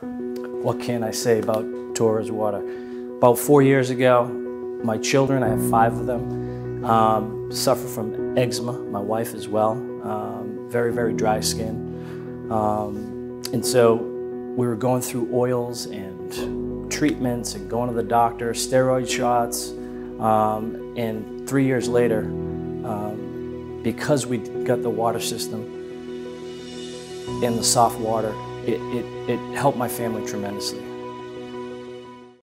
What can I say about Torres Water? About four years ago, my children, I have five of them, um, suffer from eczema, my wife as well, um, very, very dry skin. Um, and so we were going through oils and treatments and going to the doctor, steroid shots. Um, and three years later, um, because we got the water system and the soft water, it, it, it helped my family tremendously.